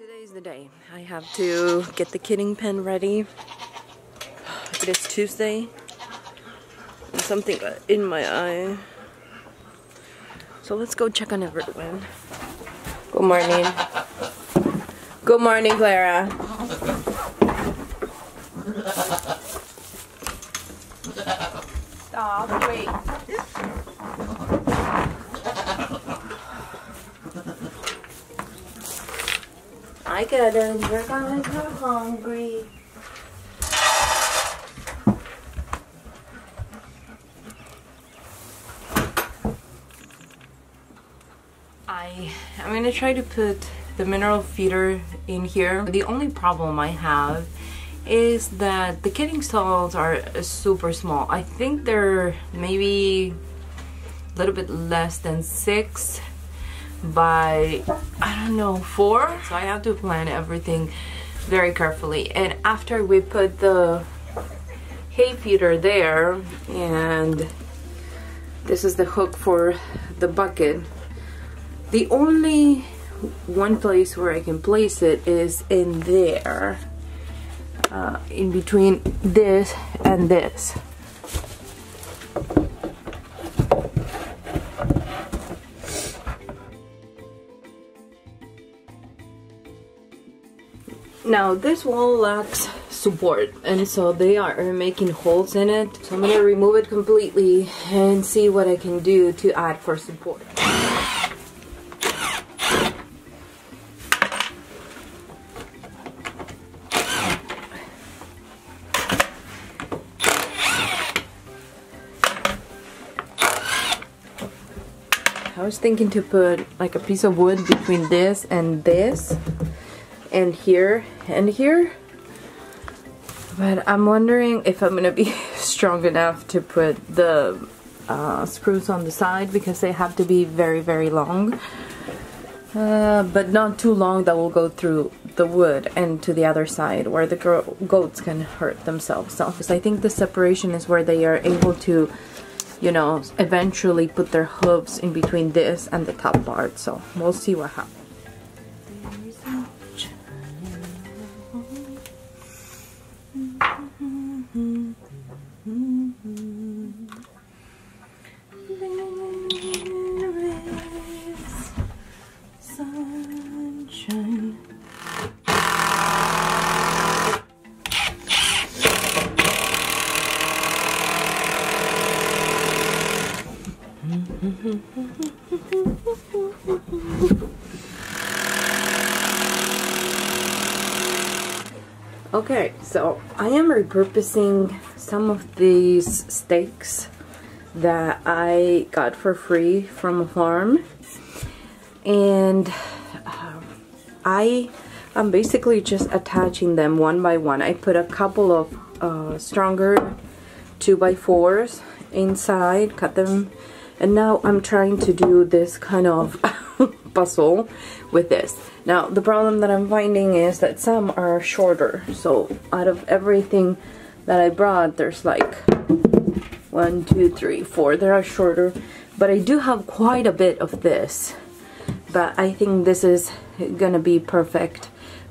Today's the day. I have to get the kidding pen ready. It is Tuesday. Something in my eye. So let's go check on everyone. Good morning. Good morning, Clara. Stop, wait. You're guys are hungry. I I'm gonna try to put the mineral feeder in here. The only problem I have is that the kidding stalls are super small. I think they're maybe a little bit less than six by I don't know four? So I have to plan everything very carefully. And after we put the hay feeder there and this is the hook for the bucket the only one place where I can place it is in there uh, in between this and this Now this wall lacks support and so they are making holes in it. So I'm gonna remove it completely and see what I can do to add for support. I was thinking to put like a piece of wood between this and this and here and here. But I'm wondering if I'm gonna be strong enough to put the uh, screws on the side because they have to be very very long. Uh, but not too long that will go through the wood and to the other side where the goats can hurt themselves so I think the separation is where they are able to you know eventually put their hooves in between this and the top part. So we'll see what happens so I am repurposing some of these stakes that I got for free from a farm and um, I am basically just attaching them one by one. I put a couple of uh, stronger 2x4s inside, cut them and now I'm trying to do this kind of puzzle with this. Now the problem that I'm finding is that some are shorter. So out of everything that I brought, there's like one, two, three, four. There are shorter, but I do have quite a bit of this. But I think this is gonna be perfect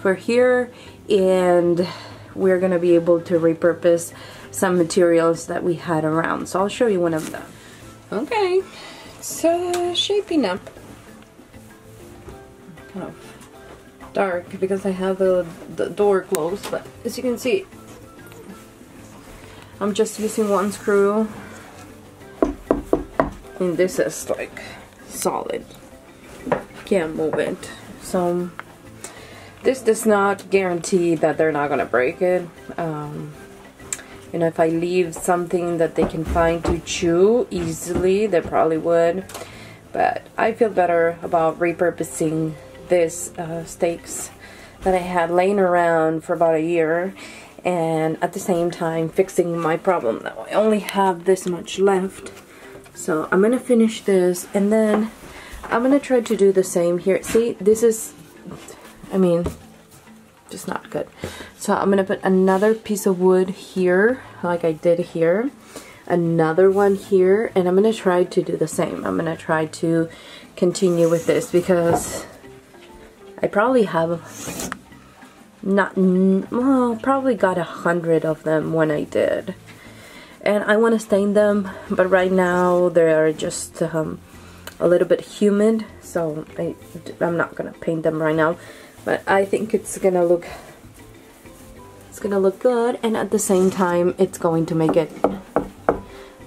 for here and we're gonna be able to repurpose some materials that we had around. So I'll show you one of them. Okay, uh, shaping up kind of dark because I have the, the door closed, but as you can see, I'm just using one screw. And this is like solid. Can't move it. So this does not guarantee that they're not gonna break it. Um, you know if I leave something that they can find to chew easily they probably would. But I feel better about repurposing this uh, stakes that I had laying around for about a year and at the same time fixing my problem now. I only have this much left. So I'm gonna finish this and then I'm gonna try to do the same here. See this is I mean just not good. So I'm gonna put another piece of wood here like I did here another one here and I'm gonna try to do the same. I'm gonna try to continue with this because I probably have not, well, probably got a hundred of them when I did. And I want to stain them, but right now they're just um, a little bit humid, so I, I'm not gonna paint them right now. But I think it's gonna look, it's gonna look good, and at the same time, it's going to make it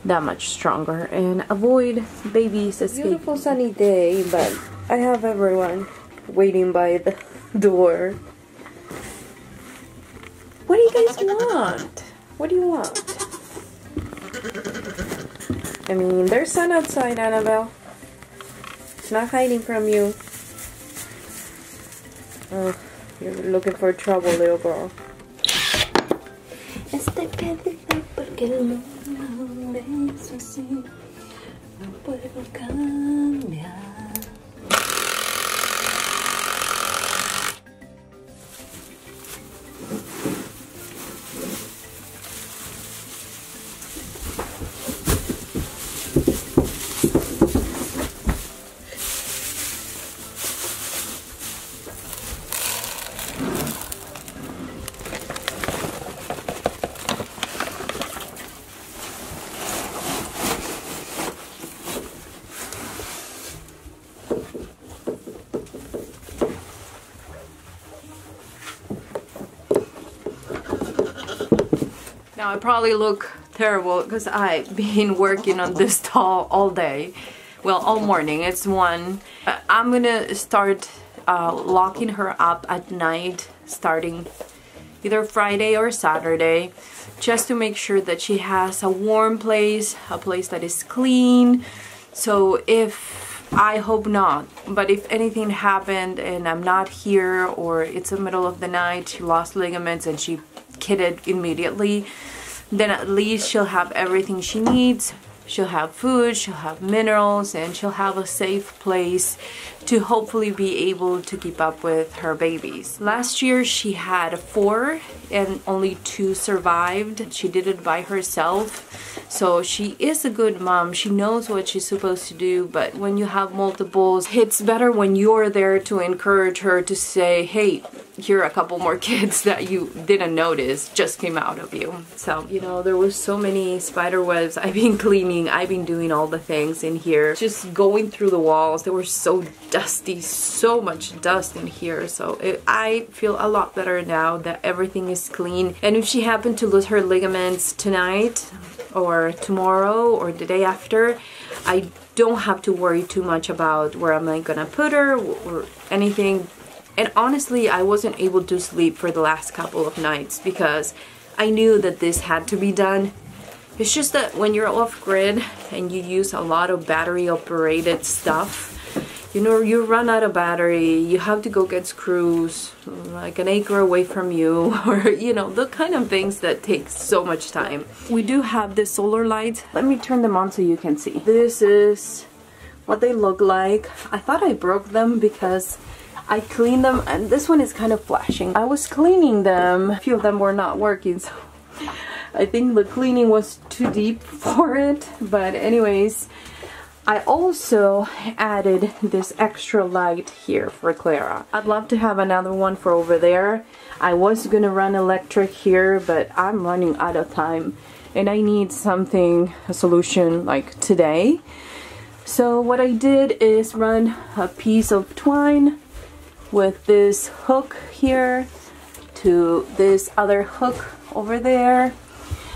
that much stronger and avoid babies escaping. Beautiful sunny day, but I have everyone waiting by the door. What do you guys want? What do you want? I mean, there's sun outside, Annabelle. It's not hiding from you. Oh, you're looking for trouble, little girl. No puedo cambiar. I probably look terrible because I've been working on this doll all day. Well, all morning. It's one. I'm gonna start uh, locking her up at night starting either Friday or Saturday just to make sure that she has a warm place, a place that is clean. So if, I hope not, but if anything happened and I'm not here or it's the middle of the night, she lost ligaments and she kitted immediately, then at least she'll have everything she needs. She'll have food, she'll have minerals, and she'll have a safe place to hopefully be able to keep up with her babies. Last year she had four and only two survived. She did it by herself. So she is a good mom. She knows what she's supposed to do, but when you have multiples, it's better when you're there to encourage her to say, hey, here a couple more kids that you didn't notice just came out of you. So, you know, there was so many spider webs. I've been cleaning, I've been doing all the things in here. Just going through the walls, they were so dusty, so much dust in here. So it, I feel a lot better now that everything is clean. And if she happened to lose her ligaments tonight or tomorrow or the day after, I don't have to worry too much about where am I gonna put her or anything and honestly, I wasn't able to sleep for the last couple of nights because I knew that this had to be done. It's just that when you're off grid and you use a lot of battery operated stuff, you know, you run out of battery, you have to go get screws like an acre away from you, or, you know, the kind of things that take so much time. We do have the solar lights. Let me turn them on so you can see. This is what they look like. I thought I broke them because I cleaned them and this one is kind of flashing. I was cleaning them, a few of them were not working so I think the cleaning was too deep for it but anyways I also added this extra light here for Clara. I'd love to have another one for over there. I was gonna run electric here but I'm running out of time and I need something, a solution like today. So what I did is run a piece of twine with this hook here to this other hook over there.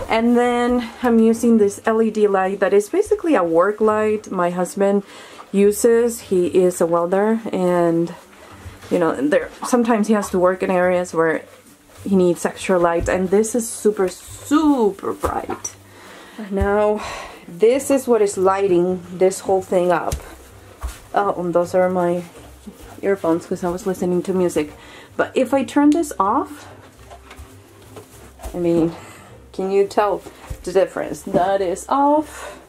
And then I'm using this LED light that is basically a work light my husband uses. He is a welder and you know there sometimes he has to work in areas where he needs extra light and this is super super bright. Now this is what is lighting this whole thing up. Oh and those are my earphones because I was listening to music. But if I turn this off, I mean, can you tell the difference? That is off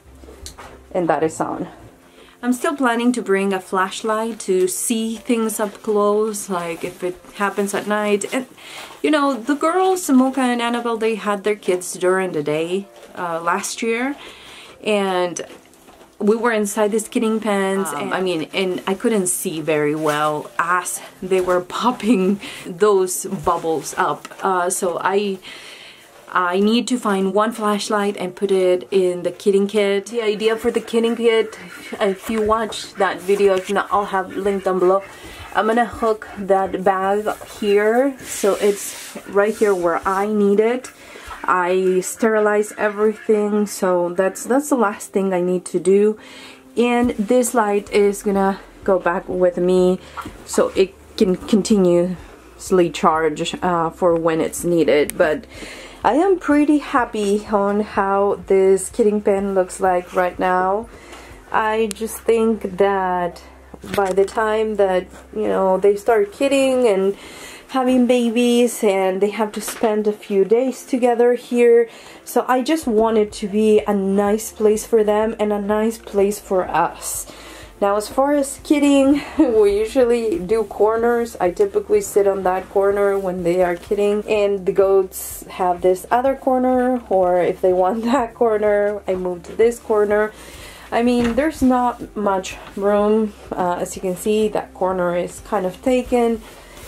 and that is on. I'm still planning to bring a flashlight to see things up close, like if it happens at night. And, you know, the girls, Mocha and Annabelle, they had their kids during the day uh, last year. And we were inside the kidding pens um, and I mean and I couldn't see very well as they were popping those bubbles up uh, so I I need to find one flashlight and put it in the kidding kit. The idea for the kidding kit, if you watch that video, if not, I'll have linked down below. I'm gonna hook that bag here so it's right here where I need it I sterilize everything so that's that's the last thing I need to do. And this light is gonna go back with me so it can continuously charge uh, for when it's needed. But I am pretty happy on how this kidding pen looks like right now. I just think that by the time that you know they start kidding and having babies and they have to spend a few days together here. So I just want it to be a nice place for them and a nice place for us. Now as far as kidding we usually do corners. I typically sit on that corner when they are kidding. And the goats have this other corner or if they want that corner I move to this corner. I mean, there's not much room. Uh, as you can see, that corner is kind of taken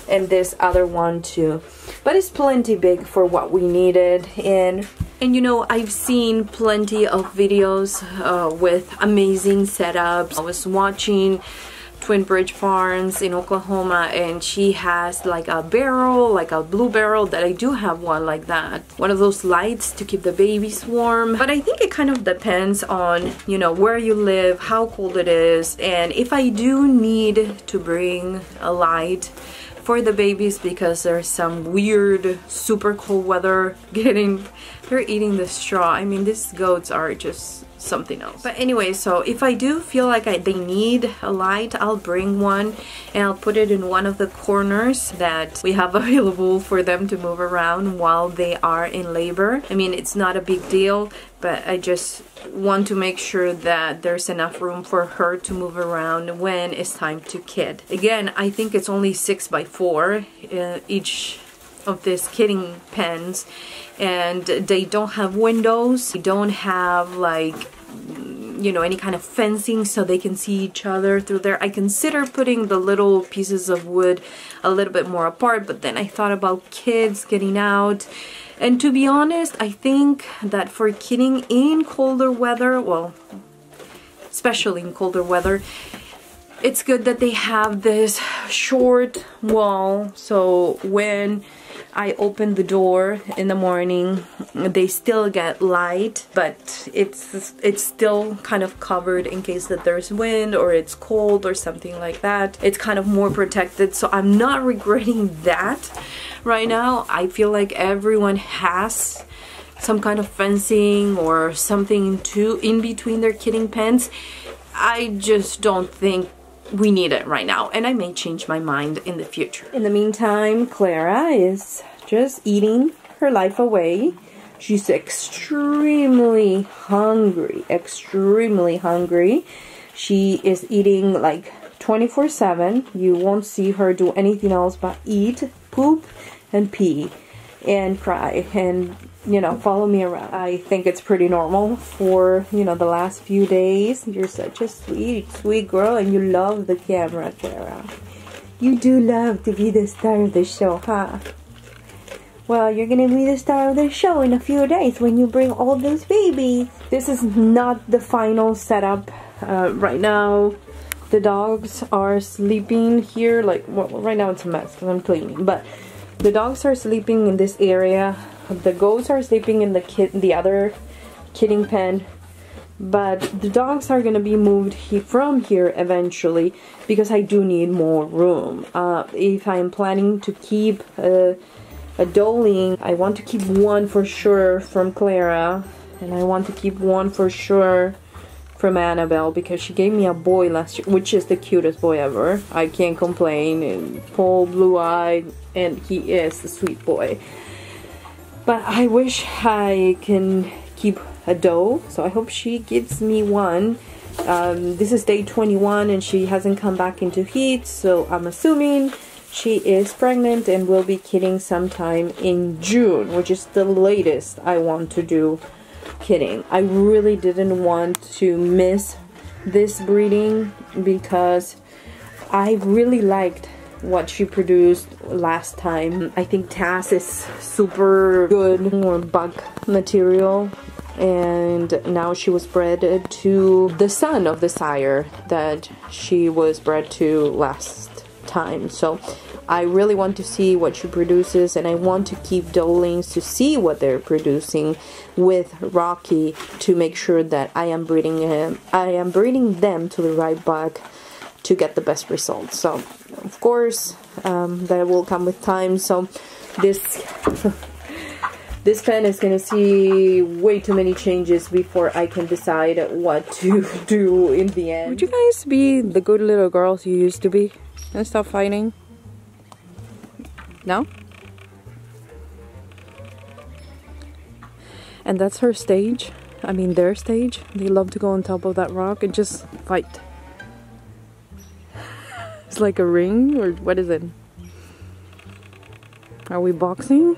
and this other one too but it's plenty big for what we needed and and you know I've seen plenty of videos uh, with amazing setups I was watching Twin Bridge Farms in Oklahoma and she has like a barrel, like a blue barrel that I do have one like that. One of those lights to keep the babies warm. But I think it kind of depends on, you know, where you live, how cold it is, and if I do need to bring a light, for the babies because there's some weird super cold weather getting they're eating the straw. I mean these goats are just something else but anyway so if I do feel like I, they need a light I'll bring one and I'll put it in one of the corners that we have available for them to move around while they are in labor I mean it's not a big deal but I just want to make sure that there's enough room for her to move around when it's time to kid. Again, I think it's only 6 by 4 uh, each of these kidding pens and they don't have windows, they don't have like you know any kind of fencing so they can see each other through there. I consider putting the little pieces of wood a little bit more apart but then I thought about kids getting out. And to be honest, I think that for kidding in colder weather, well, especially in colder weather, it's good that they have this short wall so when I open the door in the morning they still get light but it's it's still kind of covered in case that there's wind or it's cold or something like that it's kind of more protected so I'm not regretting that right now. I feel like everyone has some kind of fencing or something to in between their kidding pens. I just don't think we need it right now and I may change my mind in the future. In the meantime, Clara is just eating her life away. She's extremely hungry, extremely hungry. She is eating like 24-7. You won't see her do anything else but eat, poop, and pee and cry and you know follow me around. I think it's pretty normal for you know the last few days. You're such a sweet sweet girl and you love the camera Clara you do love to be the star of the show huh? Well you're gonna be the star of the show in a few days when you bring all those babies. This is not the final setup uh, right now. The dogs are sleeping here like well, right now it's a mess because i'm cleaning but the dogs are sleeping in this area. The goats are sleeping in the kid, the other kidding pen. But the dogs are gonna be moved he from here eventually because I do need more room. Uh, if I'm planning to keep a, a doeling, I want to keep one for sure from Clara, and I want to keep one for sure from Annabelle because she gave me a boy last year, which is the cutest boy ever. I can't complain. And full blue eyed, and he is a sweet boy. But I wish I can keep a doe, so I hope she gives me one. Um, this is day 21 and she hasn't come back into heat, so I'm assuming she is pregnant and will be kidding sometime in June, which is the latest I want to do kidding. I really didn't want to miss this breeding because I really liked what she produced last time. I think Taz is super good more bug material and now she was bred to the son of the sire that she was bred to last time. So I really want to see what she produces and I want to keep doelings to see what they're producing with Rocky to make sure that I am breeding him I am breeding them to the right buck to get the best results. So of course um, that will come with time. So this this pen is gonna see way too many changes before I can decide what to do in the end. Would you guys be the good little girls you used to be and stop fighting? No? And that's her stage. I mean their stage. They love to go on top of that rock and just fight. It's like a ring or what is it? Are we boxing?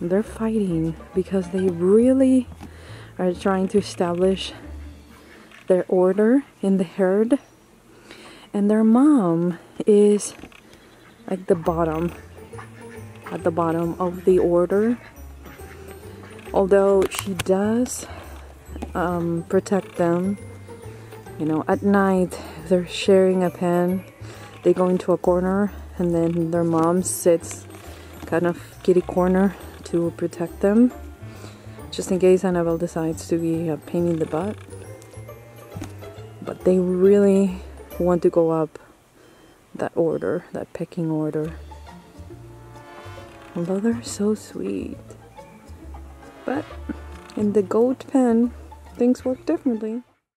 They're fighting because they really are trying to establish their order in the herd. And their mom is like the bottom, at the bottom of the order. Although she does um, protect them. You know, at night, they're sharing a pen, they go into a corner, and then their mom sits kind of kitty corner to protect them, just in case Annabelle decides to be a pain in the butt. But they really want to go up that order, that pecking order. Although they're so sweet. But in the goat pen, things work differently.